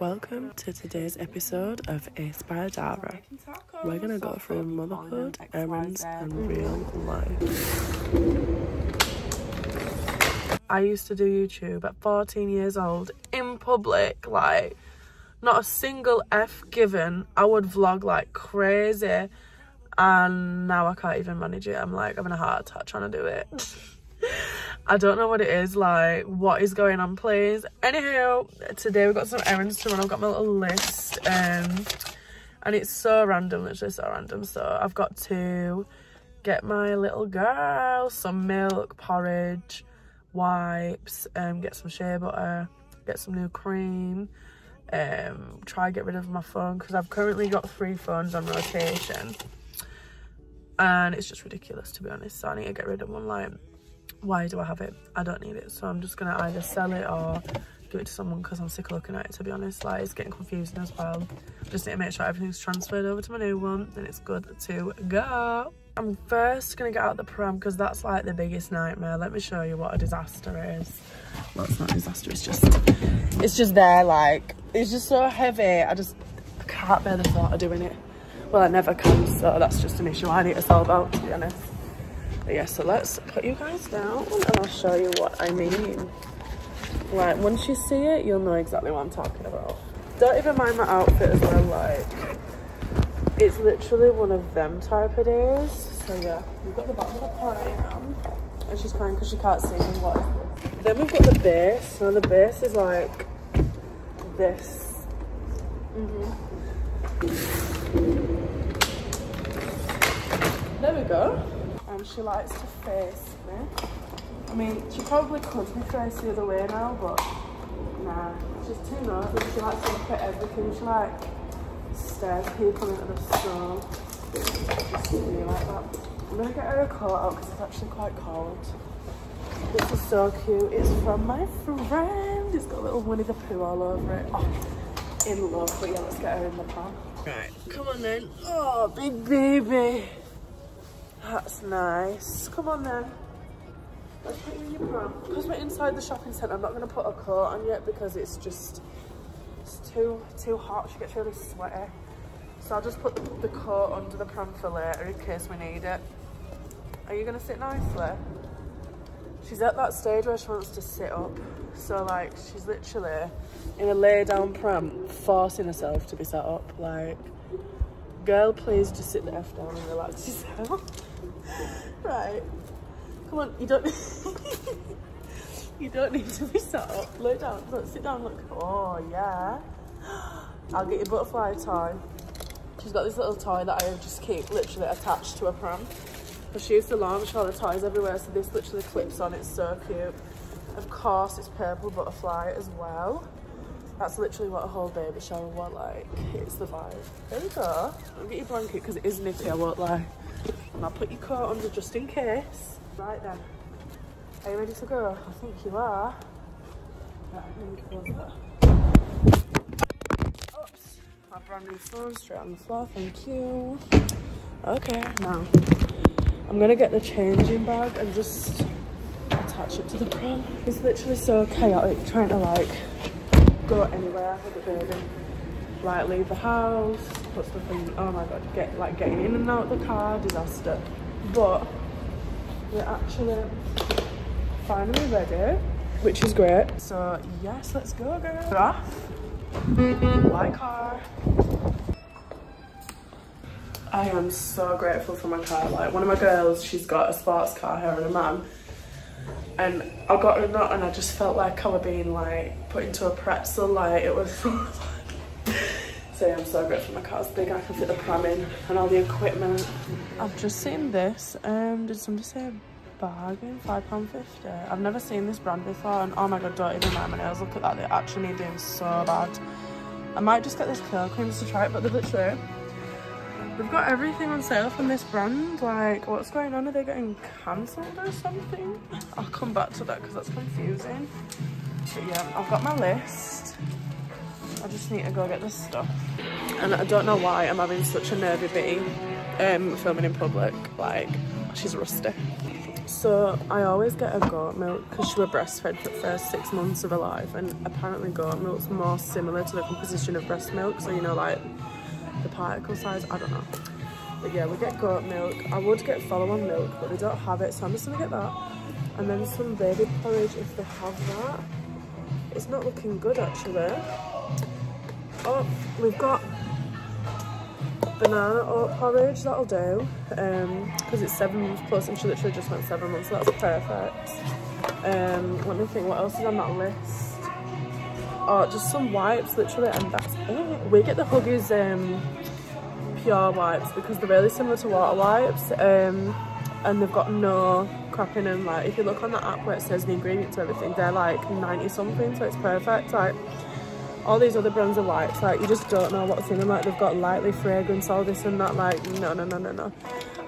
Welcome to today's episode of Aced by Adara. We're gonna go through motherhood, errands, and real life. I used to do YouTube at 14 years old in public, like not a single F given. I would vlog like crazy, and now I can't even manage it. I'm like having a heart attack trying to do it. I don't know what it is, like, what is going on, please. Anyhow, today we've got some errands to run. I've got my little list, um, and it's so random, literally so random. So I've got to get my little girl some milk, porridge, wipes, um, get some shea butter, get some new cream, um, try get rid of my phone because I've currently got three phones on rotation. And it's just ridiculous, to be honest. So I need to get rid of one, like, why do I have it? I don't need it. So I'm just gonna either sell it or give it to someone because I'm sick of looking at it to be honest. Like it's getting confusing as well. Just need to make sure everything's transferred over to my new one and it's good to go. I'm first gonna get out the pram because that's like the biggest nightmare. Let me show you what a disaster is. Well, it's not a disaster, it's just, it's just there like, it's just so heavy. I just I can't bear the thought of doing it. Well, I never can, so that's just an issue I need to solve out to be honest. But yeah, so let's put you guys down and I'll show you what I mean. Like, once you see it, you'll know exactly what I'm talking about. Don't even mind my outfit as well, like, it's literally one of them type of days. So yeah, we've got the bottom of the pram, and she's crying because she can't see me. What is this? Then we've got the base. Now the base is like this. Mm -hmm. There we go and she likes to face me. I mean, she probably could be faced the other way now, but nah, she's too nervous. She likes to look at everything. She like stares people into the store. Just me like that. I'm gonna get her a coat out because it's actually quite cold. This is so cute. It's from my friend. It's got a little Winnie the Pooh all over it. Oh, in love, but yeah, let's get her in the pan. Right, come on then. Oh, big baby. That's nice. Come on then. Let's put you in your pram. Because we're inside the shopping centre, I'm not going to put a coat on yet because it's just it's too too hot. She gets really sweaty. So I'll just put the, coat under the pram for later in case we need it. Are you going to sit nicely? She's at that stage where she wants to sit up. So like she's literally in a lay down pram forcing herself to be sat up. Like, girl, please just sit the F down and relax yourself. right. Come on, you don't you don't need to be sat up. Lay down. Look, sit down, look. Oh yeah. I'll get your butterfly toy. She's got this little toy that I just keep literally attached to a pram. Because she used to launch all the toys everywhere, so this literally clips on. It's so cute. Of course, it's purple butterfly as well. That's literally what a whole baby shower was like. It's the vibe. There we go. I'll get your blanket because it is nippy, I won't lie. And I'll put your coat under just in case. Right then. Are you ready to go? I think you are. Right, Oops. My brand new phone straight on the floor, thank you. Okay, now I'm gonna get the changing bag and just attach it to the pram. It's literally so chaotic trying to like go anywhere with the baby. Like leave the house, put stuff in, oh my god, get like getting in and out the car, disaster. But we're actually finally ready, which is great. So yes, let's go girl. We're off. My car. I am so grateful for my car. Like one of my girls, she's got a sports car, her and a man. And I got her nut and I just felt like I was being like put into a pretzel, like it was I'm so grateful my car's big, I can fit the pram in and all the equipment. I've just seen this, um, did somebody say bargain, £5.50? I've never seen this brand before and oh my god, don't even mind my nails, look at that, they're actually doing so bad. I might just get this curl cream just to try it, but they're literally, they've got everything on sale from this brand, like what's going on, are they getting cancelled or something? I'll come back to that because that's confusing. But yeah, I've got my list. I just need to go get this stuff. And I don't know why I'm having such a nervy bee um, filming in public. Like, she's rusty. So I always get a goat milk because she was breastfed for the first six months of her life and apparently goat milk's more similar to the composition of breast milk. So you know like the particle size, I don't know. But yeah, we get goat milk. I would get follow on milk, but they don't have it. So I'm just gonna get that. And then some baby porridge if they have that. It's not looking good actually. Oh, we've got banana oat porridge, that'll do. Um, because it's seven months plus and she literally just went seven months, so that's perfect. Um, let me think, what else is on that list? Oh, just some wipes, literally, and that's it. We get the Huggies um, pure wipes because they're really similar to water wipes. Um, and they've got no crap in them. Like, if you look on the app where it says the ingredients and everything, they're like 90 something, so it's perfect. Like, all these other brands of wipes, like you just don't know what's in them. Like they've got lightly fragrance, all this and that. Like no, no, no, no, no.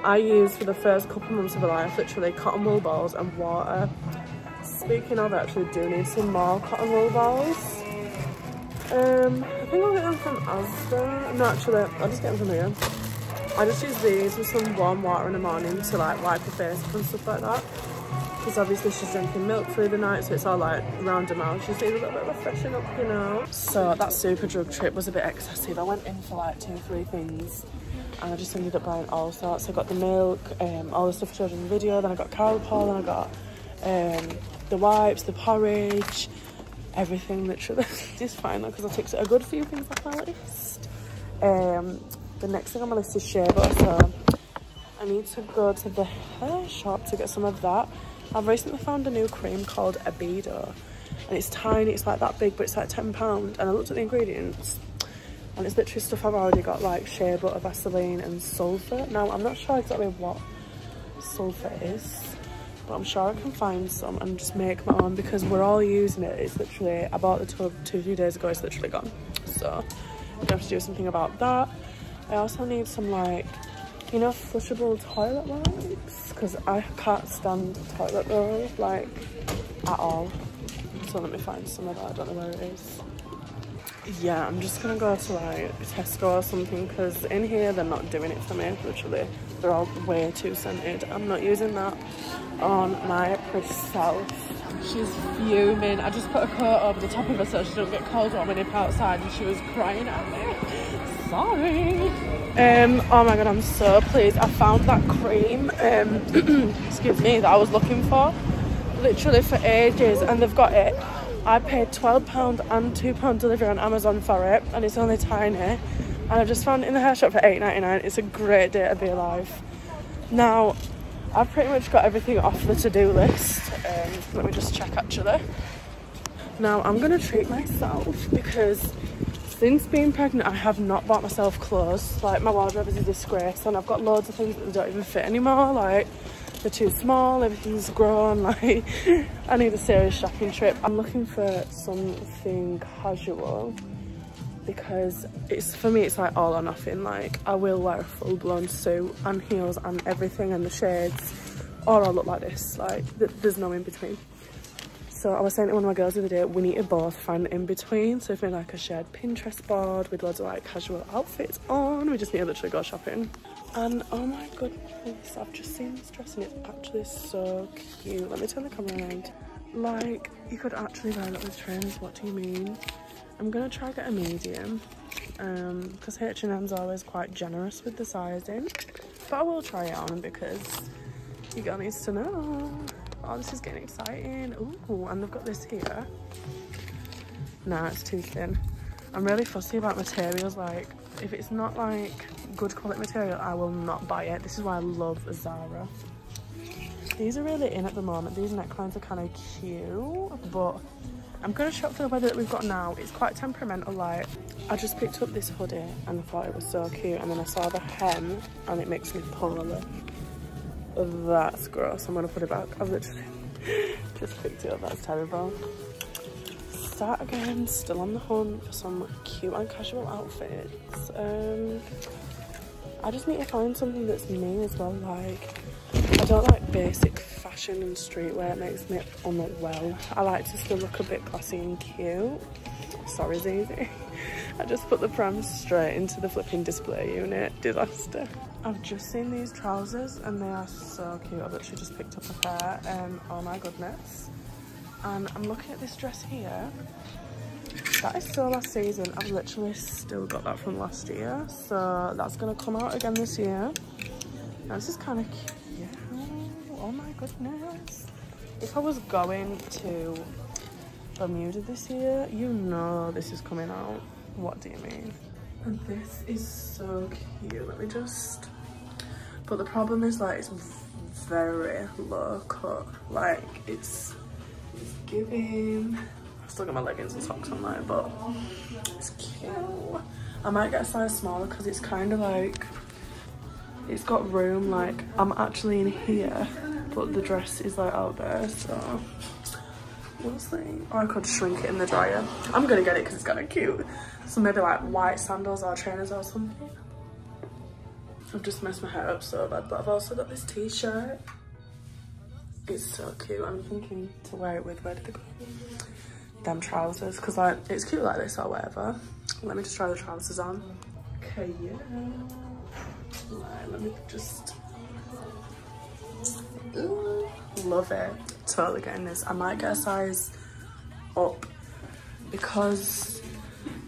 I used for the first couple months of my life literally cotton wool balls and water. Speaking of, I actually do need some more cotton wool balls. Um, I think I'll get them from Asda. No, actually, I'll just get them from here. I just use these with some warm water in the morning to like wipe the face and stuff like that because obviously she's drinking milk through the night so it's all like round her mouth. She needs a little bit of freshen up you know? So that Superdrug trip was a bit excessive. I went in for like two or three things and i just ended up buying all sorts. I got the milk um, all the stuff i showed in the video then i got Calpol then i got um, the wipes the porridge everything literally. It's fine though because i took a good few things off my list. Um, the next thing on my list is shea butter so i need to go to the hair shop to get some of that I've recently found a new cream called Abido and it's tiny, it's like that big but it's like £10 and I looked at the ingredients and it's literally stuff I've already got like shea butter, Vaseline and sulphur. Now I'm not sure exactly what sulphur is but I'm sure I can find some and just make my own because we're all using it. It's literally, I bought the tub two, three days ago, it's literally gone. So we have to do something about that. I also need some like you know flushable toilet wipes because I can't stand toilet roll like at all. So let me find some of that. I don't know where it is. Yeah I'm just gonna go to like Tesco or something because in here they're not doing it for me literally. They're all way too scented. I'm not using that on my self. She's fuming. I just put a coat over the top of her so she don't get cold when nip outside and she was crying at me sorry um, oh my god, I'm so pleased. I found that cream, um, excuse me, that I was looking for literally for ages and they've got it. I paid £12 and £2 delivery on Amazon for it and it's only tiny. And I've just found it in the hair shop for $8.99. It's a great day to be alive. Now, I've pretty much got everything off the to-do list. Um, let me just check actually. Now, I'm going to treat myself because since being pregnant I have not bought myself clothes. Like my wardrobe is a disgrace and I've got loads of things that don't even fit anymore like they're too small everything's grown like I need a serious shopping trip. I'm looking for something casual because it's for me it's like all or nothing. Like I will wear a full-blown suit and heels and everything and the shades or I'll look like this. Like th there's no in between so I was saying to one of my girls the other day, we need a both find in between. So if we like a shared Pinterest board with loads of like casual outfits on, we just need to literally go shopping. And oh my goodness, I've just seen this dress and it's actually so cute. Let me turn the camera around. Like, you could actually wear it with trends, what do you mean? I'm gonna try get a medium um because H&M's always quite generous with the sizing but I will try it on because you girl needs to know Oh, this is getting exciting. Ooh, and they've got this here. Nah, it's too thin. I'm really fussy about materials. Like, if it's not like good quality material, I will not buy it. This is why I love Zara. These are really in at the moment. These necklines are kind of cute, but I'm going to shop for the weather that we've got now. It's quite temperamental. Like, I just picked up this hoodie and I thought it was so cute. And then I saw the hem and it makes me poorly. That's gross. I'm gonna put it back. I've literally just picked it up. That's terrible. Start again. Still on the hunt for some cute and casual outfits. Um, I just need to find something that's me as well. Like, I don't like basic fashion and streetwear. It makes me unwell. I like to still look a bit classy and cute. Sorry, Zizi. I just put the pram straight into the flipping display unit. Disaster. I've just seen these trousers and they are so cute. I've literally just picked up a pair and oh my goodness. And I'm looking at this dress here. That is so last season. I've literally still got that from last year. So that's gonna come out again this year. Now this is kind of cute. Oh my goodness. If I was going to Bermuda this year, you know this is coming out. What do you mean? And this is so cute. Let me just but the problem is like it's very low cut like it's it's giving i still got my leggings and socks on there but it's cute i might get a size smaller because it's kind of like it's got room like i'm actually in here but the dress is like out there so we'll see or i could shrink it in the dryer i'm gonna get it because it's kind of cute so maybe like white sandals or trainers or something I've just messed my hair up so bad, but I've also got this t-shirt. It's so cute. I'm thinking to wear it with, where did go? Them trousers, because like, it's cute like this or whatever. Let me just try the trousers on. Okay, yeah. Right, let me just... Ooh, love it. Totally getting this. I might get a size up because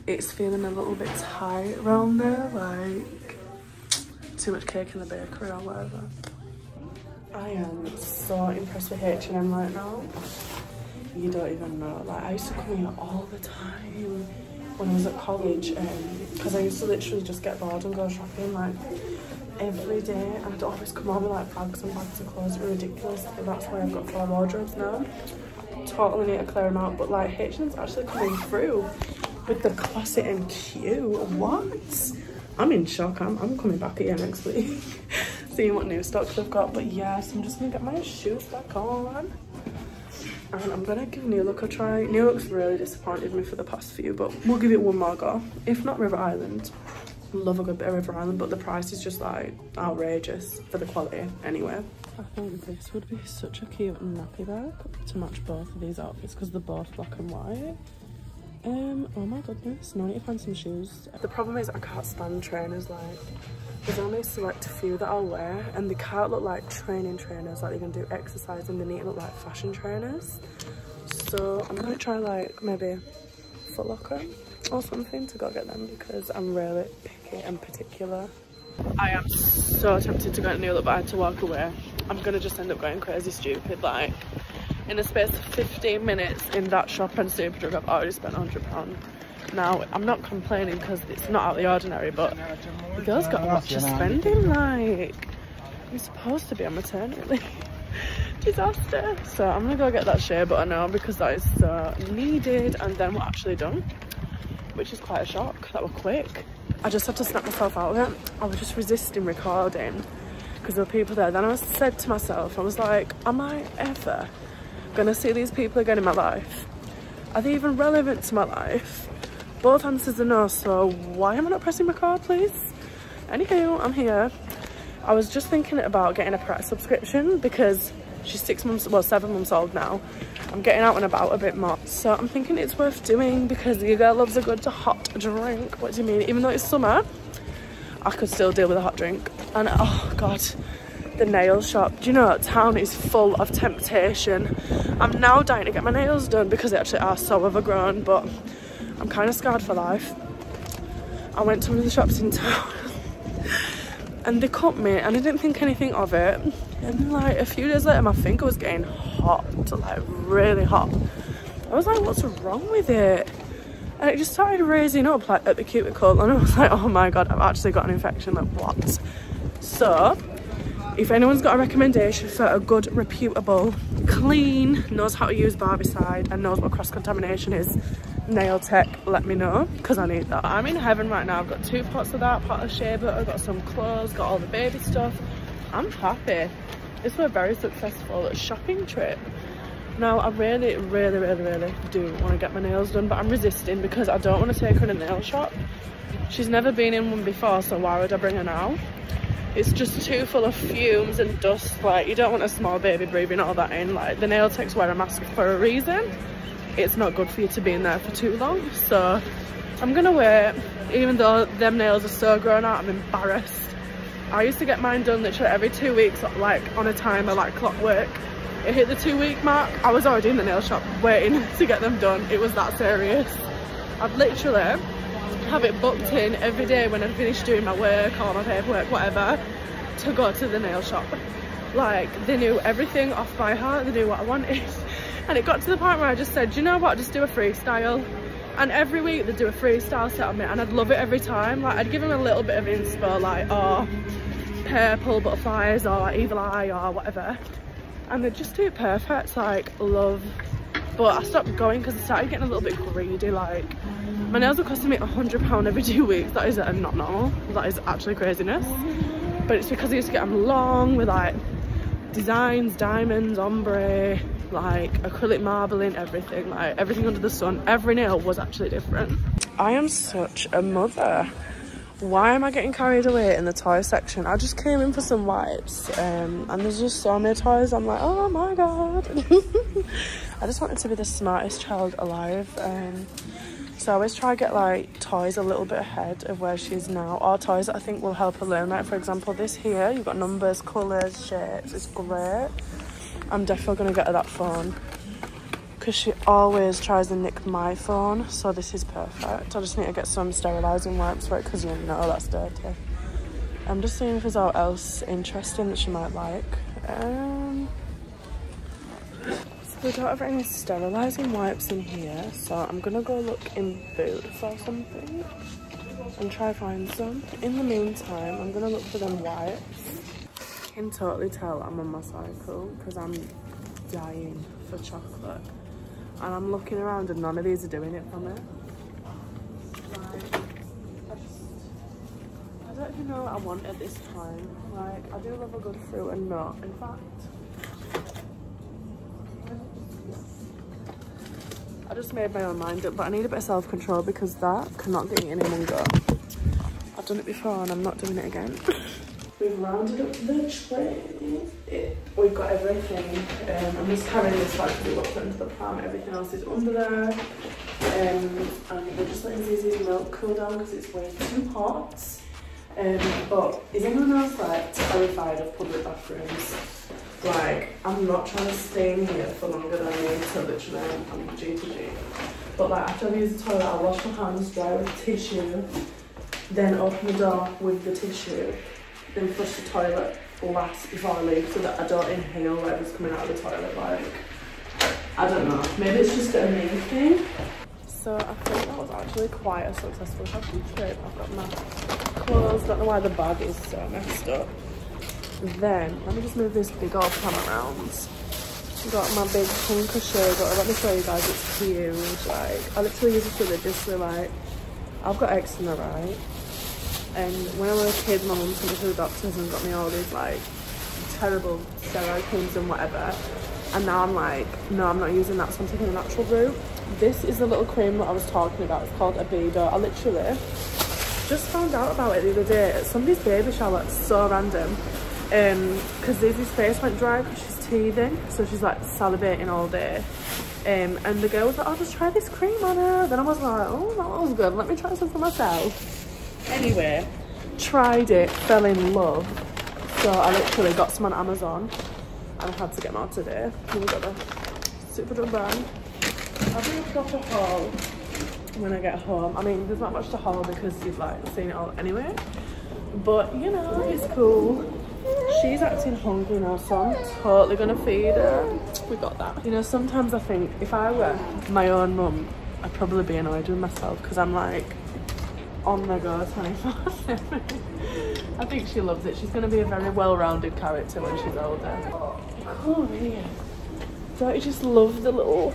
it's feeling a little bit tight around there, like too much cake in the bakery or whatever. I am so impressed with H&M right now. You don't even know. Like, I used to come here all the time when I was at college because um, I used to literally just get bored and go shopping like every day. And I'd always come home with like bags and bags of clothes. It was ridiculous. That's why I've got four wardrobes now. Totally need to clear them out. But like H&M's actually coming through with the classic and cute. What? I'm in shock. I'm, I'm coming back here next week, seeing what new stocks they've got. But yes, I'm just gonna get my shoes back on. And I'm gonna give New Look a try. New Look's really disappointed me for the past few, but we'll give it one more go. If not River Island, love a good bit of River Island, but the price is just like outrageous for the quality anyway. I think this would be such a cute nappy bag to match both of these outfits because they're both black and white. Um, oh my goodness, now I need to find some shoes. The problem is I can't stand trainers, like, there's only a select few that I'll wear and they can't look like training trainers, like they can do exercise and they need to look like fashion trainers. So I'm gonna try like maybe Foot Locker or something to go get them because I'm really and particular. I am so tempted to go to Look but I had to walk away. I'm gonna just end up going crazy stupid like in the space of 15 minutes in that shop and Superdrug I've already spent £100 now I'm not complaining because it's not out of the ordinary but the girl's got a lot of spending like I'm supposed to be on maternity leave disaster so I'm gonna go get that shea butter now because that is so needed and then we're actually done which is quite a shock that were quick I just had to snap myself out of it I was just resisting recording because there were people there then I said to myself I was like am I ever gonna see these people again in my life? Are they even relevant to my life? Both answers are no, so why am I not pressing record, please? Anywho, I'm here. I was just thinking about getting a Pret subscription because she's six months, well, seven months old now. I'm getting out and about a bit more. So I'm thinking it's worth doing because your girl loves a good hot drink. What do you mean? Even though it's summer, I could still deal with a hot drink. And oh God, the nail shop. Do you know, town is full of temptation. I'm now dying to get my nails done because they actually are so overgrown, but I'm kind of scarred for life. I went to one of the shops in town and they cut me and I didn't think anything of it. And like a few days later, my finger was getting hot, like really hot. I was like, what's wrong with it? And it just started raising up like at the cuticle and I was like, oh my God, I've actually got an infection, like what? So if anyone's got a recommendation for a good, reputable, clean, knows how to use barbicide and knows what cross-contamination is, nail tech, let me know, because I need that. I'm in heaven right now. I've got two pots of that, pot of shea butter, I've got some clothes, got all the baby stuff. I'm happy. This was a very successful shopping trip. Now, I really, really, really, really do want to get my nails done, but I'm resisting because I don't want to take her in a nail shop. She's never been in one before, so why would I bring her now? it's just too full of fumes and dust like you don't want a small baby breathing all that in like the nail techs wear a mask for a reason it's not good for you to be in there for too long so i'm gonna wait even though them nails are so grown out i'm embarrassed I used to get mine done literally every two weeks, like on a timer, like clockwork. It hit the two week mark, I was already in the nail shop waiting to get them done. It was that serious. I'd literally have it booked in every day when I finished doing my work or my paperwork, whatever, to go to the nail shop. Like, they knew everything off by heart, they knew what I wanted. And it got to the point where I just said, you know what, just do a freestyle. And every week they'd do a freestyle set on me and I'd love it every time. Like, I'd give them a little bit of inspo, like, oh, purple butterflies or evil eye or whatever. And they'd just do it perfect, like, love. But I stopped going because I started getting a little bit greedy, like, my nails are costing me a hundred pound every two weeks. That is not normal. That is actually craziness. But it's because I used to get them long with like designs, diamonds, ombre, like acrylic marbling, everything, like everything under the sun. Every nail was actually different. I am such a mother. Why am I getting carried away in the toy section? I just came in for some wipes um, and there's just so many toys. I'm like, oh my God. I just wanted to be the smartest child alive. Um, so I always try to get like toys a little bit ahead of where she is now or toys that I think will help her learn like for example this here you've got numbers colours shapes it's great I'm definitely gonna get her that phone because she always tries to nick my phone so this is perfect I just need to get some sterilising wipes for it because you know that's dirty I'm just seeing if there's anything else interesting that she might like um we don't have any sterilising wipes in here, so I'm gonna go look in Boots or something and try find some. In the meantime, I'm gonna look for them wipes. Can totally tell I'm on my cycle because I'm dying for chocolate. And I'm looking around and none of these are doing it for me. I, just, I don't even know what I want at this time. Like, I do love a good fruit and nut. In fact, I just made my own mind up, but I need a bit of self-control because that cannot get me in one go. I've done it before and I'm not doing it again. We've rounded up the train. It, we've got everything. Um, I'm just carrying this back to what's into the pram. Everything else is under there. Um, and we're just letting Zizi's milk cool down because it's way too hot. Um, but is anyone else like terrified of public bathrooms? Like, I'm not trying to stay in here for longer than I need to literally, I'm G to G. But like, after I've used the toilet, I'll wash my hands, dry with tissue, then open the door with the tissue, then flush the toilet last before I leave so that I don't inhale whatever's coming out of the toilet. Like, I don't know, maybe it's just a me thing. So I think that was actually quite a successful shopping trip. I've got my clothes, don't know why the bag is so messed up. Then, let me just move this big old pan around. Got my big pink Got Let me show you guys, it's huge. Like, I literally use it for religiously. Like, I've got eczema, right? And when I was a kid, my mum took me to the doctors and got me all these, like, terrible steroid creams and whatever. And now I'm like, no, I'm not using that, so I'm taking the natural route. This is the little cream that I was talking about. It's called Abido. I literally just found out about it the other day somebody's baby shower. It's so random um because Lizzie's face went dry she's teething so she's like salivating all day um and the girl was like I'll oh just try this cream on her then I was like oh that was good let me try some for myself anyway tried it fell in love. So I literally got some on Amazon and I had to get them out today we got the Superdrug brand. I'll do a proper haul when I get home? I mean there's not much to haul because you've like seen it all anyway. But you know it's cool. She's acting hungry now, so I'm totally gonna feed her. We got that. You know, sometimes I think if I were my own mum, I'd probably be annoyed with myself because I'm like on the go 24 I think she loves it. She's gonna be a very well-rounded character when she's older. Yeah. Don't you just love the little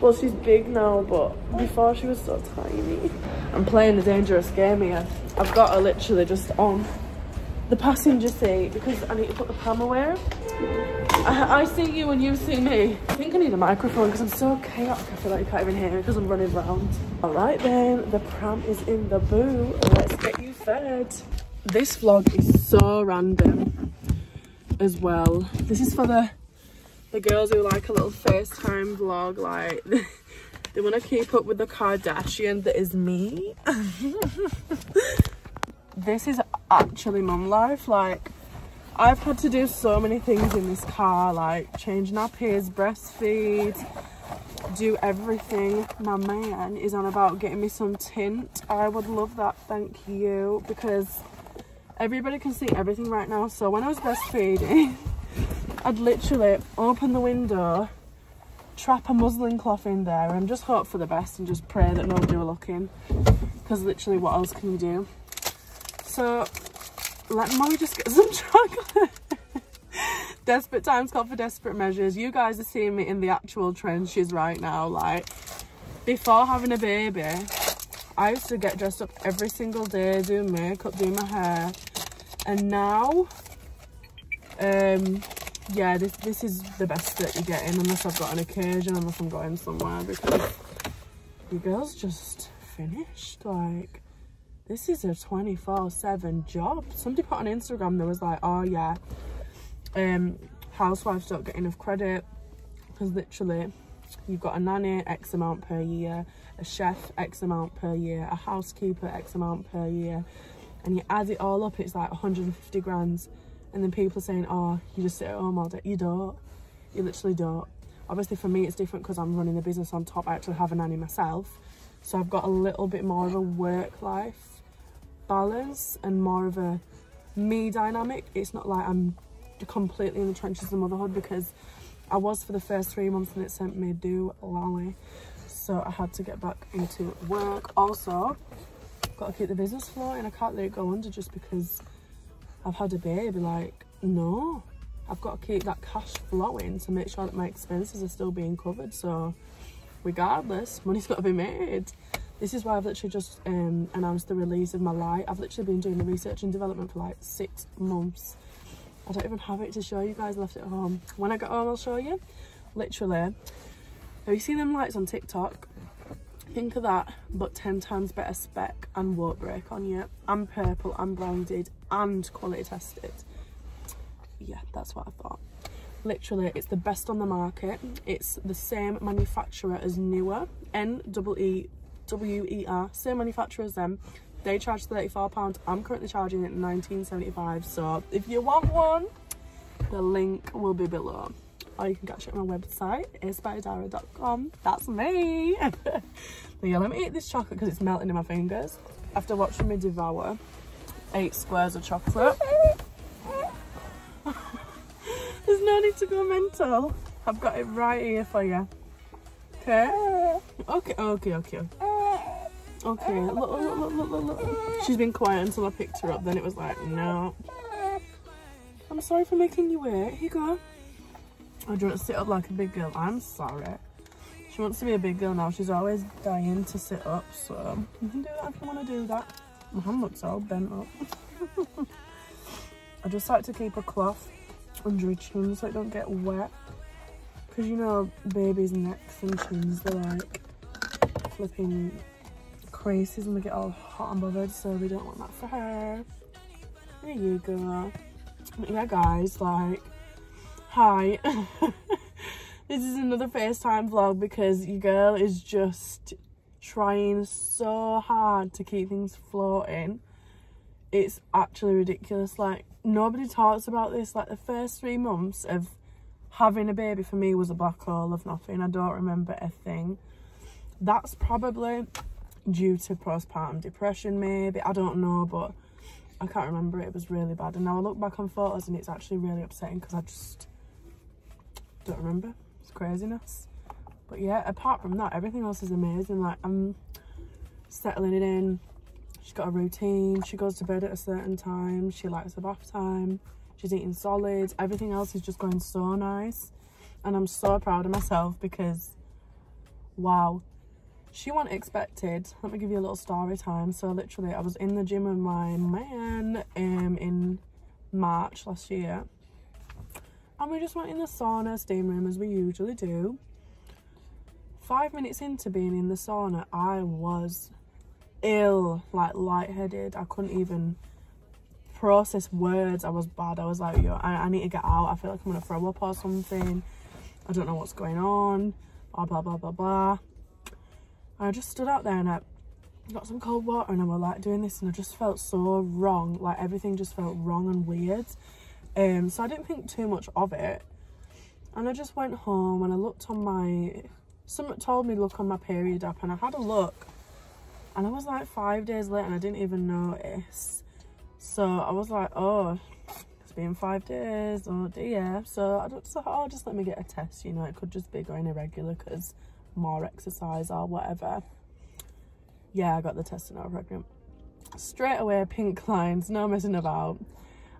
well she's big now but before she was so tiny i'm playing a dangerous game here i've got her literally just on the passenger seat because I need to put the pram away. I, I, see you and you see me. I think I need a microphone because I'm so chaotic. I feel like you can't even hear me because I'm running around. All right then, the pram is in the boo. Let's get you fed. This vlog is so random as well. This is for the the girls who like a little FaceTime vlog. Like they want to keep up with the Kardashian that is me. this is actually mum life. Like, I've had to do so many things in this car, like change nappies, breastfeed, do everything. My man is on about getting me some tint. I would love that, thank you, because everybody can see everything right now. So when I was breastfeeding, I'd literally open the window, trap a muslin cloth in there and just hope for the best and just pray that nobody were looking. Because literally what else can you do? So let mommy just get some chocolate. desperate times call for desperate measures. You guys are seeing me in the actual trenches right now. Like, before having a baby, I used to get dressed up every single day, do makeup, do my hair. And now, um, yeah, this, this is the best that you're getting unless I've got an occasion, unless I'm going somewhere because you girls just finished. Like, this is a 24-7 job. Somebody put on Instagram, there was like, oh yeah, um, housewives don't get enough credit because literally you've got a nanny X amount per year, a chef X amount per year, a housekeeper X amount per year, and you add it all up, it's like 150 grand. And then people are saying, oh, you just sit at home all day. You don't. You literally don't. Obviously for me it's different because I'm running the business on top. I actually have a nanny myself. So I've got a little bit more of a work life balance and more of a me dynamic. It's not like I'm completely in the trenches of motherhood because I was for the first three months and it sent me do lolly. So I had to get back into work. Also, got to keep the business floating. I can't let it go under just because I've had a baby. Like, no. I've got to keep that cash flowing to make sure that my expenses are still being covered. So regardless, money's got to be made. This is why I've literally just um, announced the release of my light. I've literally been doing the research and development for like six months I don't even have it to show you guys. I left it at home. When I get home, I'll show you. Literally. Have you seen them lights on TikTok? Think of that, but 10 times better spec and won't break on you. And purple and branded and quality tested. Yeah, that's what I thought. Literally, it's the best on the market. It's the same manufacturer as Neewer. N-W-E-W-E-R. Same manufacturer as them they charge £34. I'm currently charging it 19.75. So if you want one, the link will be below. Or you can catch it on my website, acedbyadara.com. That's me. yeah, let me eat this chocolate because it's melting in my fingers. After watching me devour eight squares of chocolate. There's no need to go mental. I've got it right here for you. Okay? Okay, okay, okay. Okay, look, look, look, look, look. She's been quiet until I picked her up. Then it was like, no. I'm sorry for making you wait. Here you go. Oh, do you want to sit up like a big girl? I'm sorry. She wants to be a big girl now. She's always dying to sit up. So you can do that if you want to do that. My hand looks all bent up. I just like to keep a cloth under her chin so it don't get wet. Because you know, babies' necks and chins, they're like flipping and we get all hot and bothered so we don't want that for her. There you go. Yeah guys like hi. This is another FaceTime vlog because your girl is just trying so hard to keep things floating. It's actually ridiculous. Like nobody talks about this. Like the first three months of having a baby for me was a black hole of nothing. I don't remember a thing. That's probably due to postpartum depression maybe. I don't know but i can't remember. It, was really bad. And now i look back on photos and it's actually really upsetting because i just don't remember. It's craziness. But yeah apart from that everything else is amazing. Like i'm settling it in. She's got a routine. She goes to bed at a certain time. She likes her bath time. She's eating solids. Everything else is just going so nice. And i'm so proud of myself because wow she wasn't expected. Let me give you a little story time. So literally i was in the gym with my man um in march last year. And we just went in the sauna steam room as we usually do. Five minutes into being in the sauna i was ill like lightheaded. I couldn't even process words. I was bad. I was like yo I, I need to get out. I feel like i'm gonna throw up or something. I don't know what's going on. Blah blah blah blah blah I just stood out there and I got some cold water and I was like doing this and I just felt so wrong. Like everything just felt wrong and weird. Um, so I didn't think too much of it. And I just went home and I looked on my, someone told me look on my period app and I had a look. And I was like five days late and I didn't even notice. So I was like, oh, it's been five days, oh dear. So I just thought, oh, just let me get a test, you know, it could just be going irregular because more exercise or whatever yeah, I got the test and I was pregnant. Straight away, pink lines, no messing about.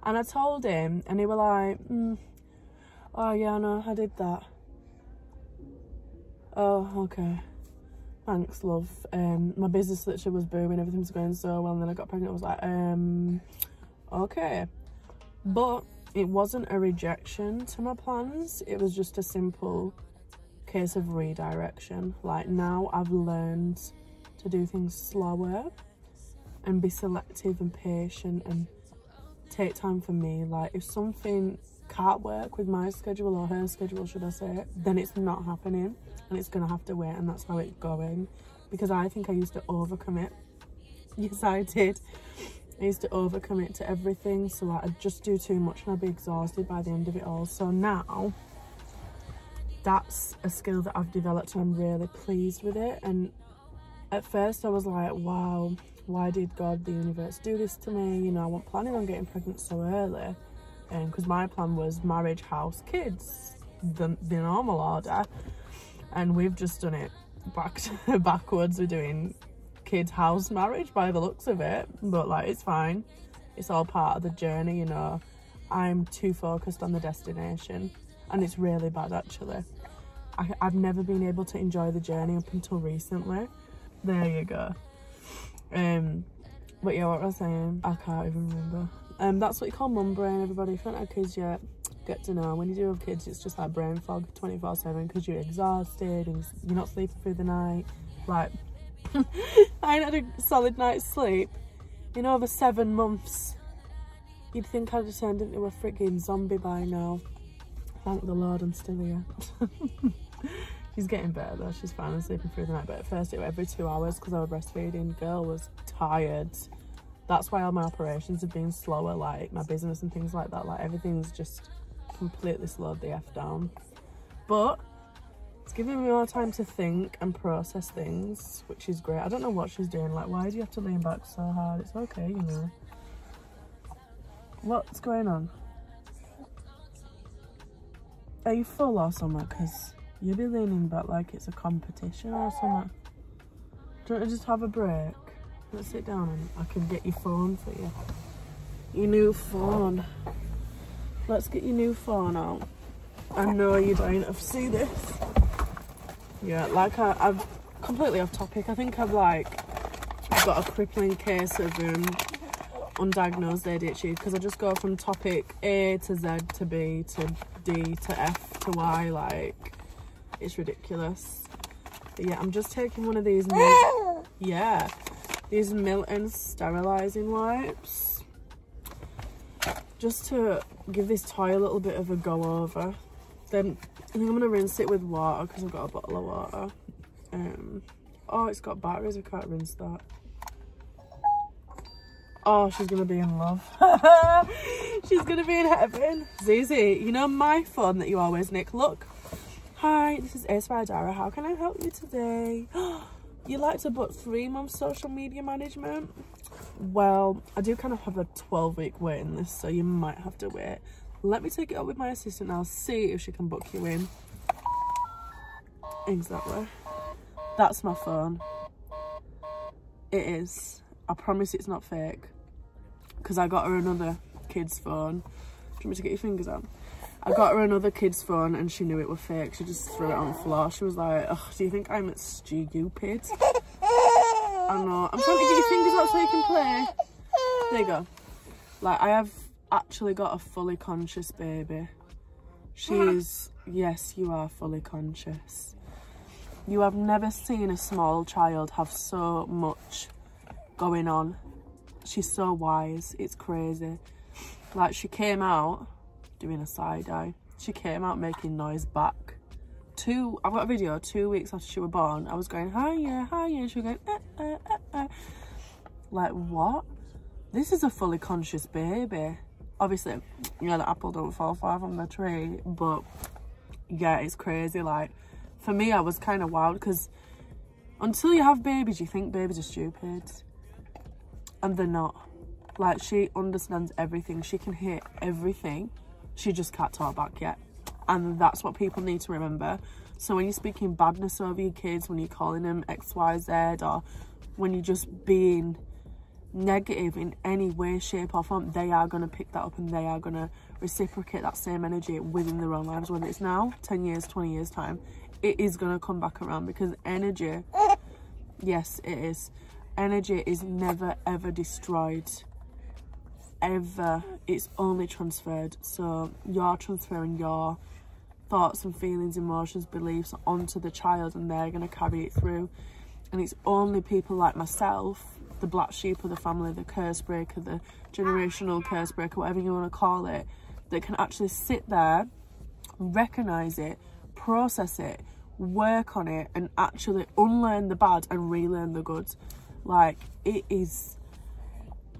And I told him, and he was like, mm, oh yeah, no, I did that. Oh, okay. Thanks, love. Um, my business literally was booming, everything was going so well, and then I got pregnant. I was like, um, okay. But it wasn't a rejection to my plans. It was just a simple case of redirection. Like now I've learned to do things slower and be selective and patient and take time for me. Like if something can't work with my schedule or her schedule, should I say, then it's not happening and it's gonna have to wait and that's how it's going. Because I think I used to overcommit. Yes, I did. I used to overcommit to everything. So like I'd just do too much and I'd be exhausted by the end of it all. So now that's a skill that I've developed and I'm really pleased with it. And at first I was like, wow, why did God, the universe, do this to me? You know, I wasn't planning on getting pregnant so early. Because um, my plan was marriage, house, kids, the, the normal order. And we've just done it back backwards. We're doing kids, house, marriage by the looks of it. But like, it's fine. It's all part of the journey, you know. I'm too focused on the destination. And it's really bad, actually. I, I've never been able to enjoy the journey up until recently there you go. Um, but yeah, what was I saying? I can't even remember. Um, that's what you call mum brain, everybody. If you don't have kids yet, get to know. When you do have kids, it's just like brain fog 24 7 because you're exhausted and you're not sleeping through the night. Like, I ain't had a solid night's sleep in over seven months. You'd think I'd have turned into a freaking zombie by now. Thank the Lord I'm still here. She's getting better though. She's finally sleeping through the night. But at first it was every two hours because I was breastfeeding. Girl was tired. That's why all my operations have been slower. Like my business and things like that. Like everything's just completely slowed the F down. But it's giving me more time to think and process things, which is great. I don't know what she's doing. Like, why do you have to lean back so hard? It's okay, you know. What's going on? Are you full or something? Because You'll be leaning back like it's a competition or something. Do you want to just have a break? Let's sit down and I can get your phone for you. Your new phone. Let's get your new phone out. I know you're dying to see this. Yeah, like I, I've completely off topic. I think I've like got a crippling case of um, undiagnosed ADHD because I just go from topic A to Z to B to D to F to Y like it's ridiculous. But yeah, I'm just taking one of these. yeah, these Milton sterilizing wipes. Just to give this toy a little bit of a go over. Then I think I'm going to rinse it with water because I've got a bottle of water. Um, oh, it's got batteries. I can't rinse that. Oh, she's going to be in love. she's going to be in heaven. Zizi, you know my phone that you always nick? Look, Hi, this is Ace Dara. How can I help you today? You'd like to book three months social media management? Well, I do kind of have a 12 week wait waiting list, so you might have to wait. Let me take it up with my assistant I'll see if she can book you in. Exactly. That's my phone. It is. I promise it's not fake. Because I got her another kid's phone. Do you want me to get your fingers out? I got her another kid's phone and she knew it was fake. She just threw it on the floor. She was like, do you think I'm stupid? I know. I'm trying to get your fingers out so you can play. There you go. Like, I have actually got a fully conscious baby. She's, yes, you are fully conscious. You have never seen a small child have so much going on. She's so wise. It's crazy. Like, she came out doing a side eye. She came out making noise back two, I've got a video two weeks after she was born. I was going, hi, yeah, hi, yeah. She was going, uh, uh, uh, uh. Like, what? This is a fully conscious baby. Obviously, you know, the apple don't fall far from the tree, but yeah, it's crazy. Like, for me, I was kind of wild because until you have babies, you think babies are stupid. And they're not. Like, she understands everything. She can hear everything. She just can't talk back yet. And that's what people need to remember. So when you're speaking badness over your kids, when you're calling them X, Y, Z, or when you're just being negative in any way, shape or form, they are going to pick that up and they are going to reciprocate that same energy within their own lives, whether it's now, 10 years, 20 years time, it is going to come back around because energy, yes, it is. Energy is never ever destroyed. Ever. It's only transferred. So you're transferring your thoughts and feelings, emotions, beliefs onto the child and they're going to carry it through. And it's only people like myself, the black sheep of the family, the curse breaker, the generational curse breaker, whatever you want to call it, that can actually sit there, recognize it, process it, work on it, and actually unlearn the bad and relearn the good. Like, it is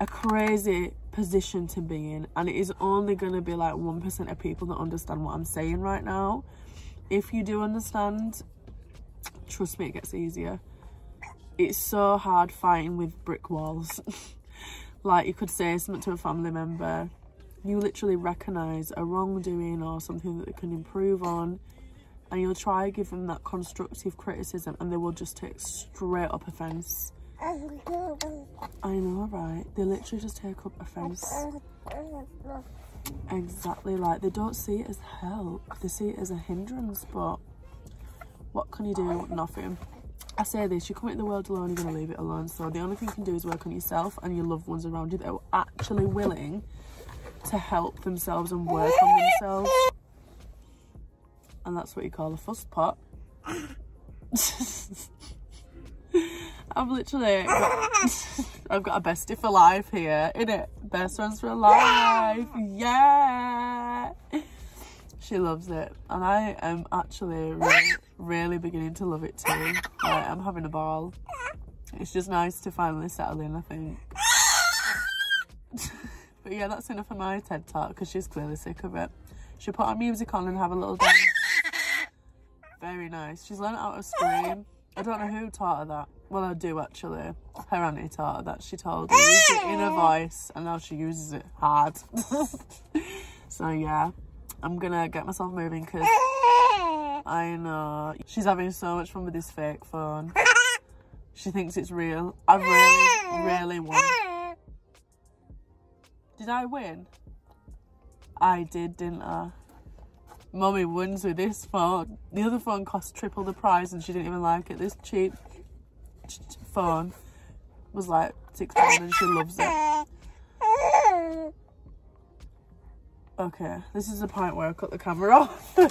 a crazy position to be in, and it is only going to be like 1% of people that understand what I'm saying right now. If you do understand, trust me, it gets easier. It's so hard fighting with brick walls. like, you could say something to a family member, you literally recognise a wrongdoing or something that they can improve on and you'll try give them that constructive criticism and they will just take straight up offence. I know, right? They literally just take up a offence. Exactly, like they don't see it as help, they see it as a hindrance, but what can you do? Nothing. I say this, you come into the world alone, you're going to leave it alone. So the only thing you can do is work on yourself and your loved ones around you that are actually willing to help themselves and work on themselves. And that's what you call a fuss pot. I've literally I've got a bestie for life here, it? Best friends for life, yeah! She loves it, and I am actually really, really beginning to love it too. Like, I'm having a ball. It's just nice to finally settle in, I think. But yeah, that's enough of my TED Talk because she's clearly sick of it. She'll put our music on and have a little dance. Very nice. She's learned how to scream. I don't know who taught her that. Well, I do actually. Her auntie taught her that. She told her use it in her voice and now she uses it hard. so yeah, I'm gonna get myself moving because I know she's having so much fun with this fake phone. She thinks it's real. I really, really want did I win? I did, didn't I? Mummy wins with this phone. The other phone cost triple the price and she didn't even like it. This cheap phone was like six pounds and she loves it. Okay, this is the point where I cut the camera off.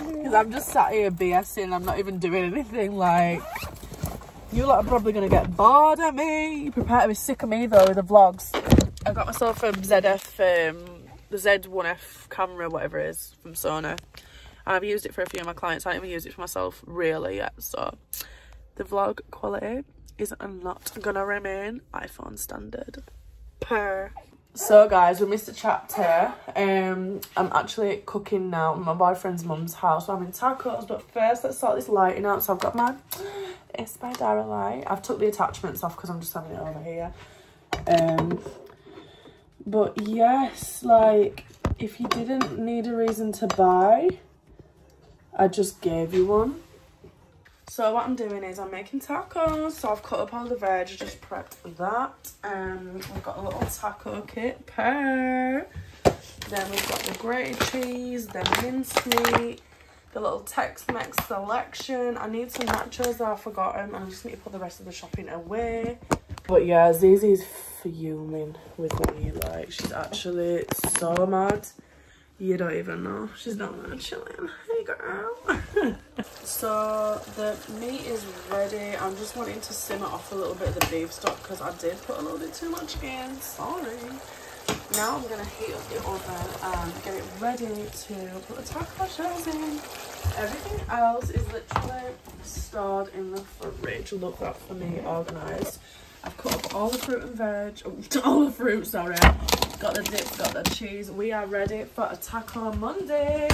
Because I'm just sat here BSing. I'm not even doing anything like... You lot are probably going to get bored of me. You Prepare to be sick of me though with the vlogs. I got myself a ZF, um, the Z1F camera, whatever it is, from Sony. And I've used it for a few of my clients. I haven't even used it for myself really yet. So the vlog quality is not gonna remain iPhone standard. Per. So guys, we missed a chapter. Um, I'm actually cooking now at my boyfriend's mum's house. So I'm in tacos, but first let's sort this lighting out. So I've got my Aced by Adara light. I've took the attachments off because I'm just having it over here. Um, but yes, like, if you didn't need a reason to buy, I just gave you one. So what I'm doing is I'm making tacos. So I've cut up all the veg, just prepped for that. And we've got a little taco kit per. Then we've got the grated cheese, the mincemeat, the little Tex-Mex selection. I need some nachos that I've forgotten. I just need to put the rest of the shopping away. But yeah, Zizi's fuming with me. Like, she's actually so mad. You don't even know. She's not mad, chilling. Hey, girl. so, the meat is ready. I'm just wanting to simmer off a little bit of the beef stock because I did put a little bit too much in. Sorry. now I'm gonna heat up the oven and get it ready to put the taco shells in. Everything else is literally stored in the fridge. Look that for me organised. I've cut up all the fruit and veg, oh, all the fruit, sorry. Got the dip, got the cheese. We are ready for a taco Monday.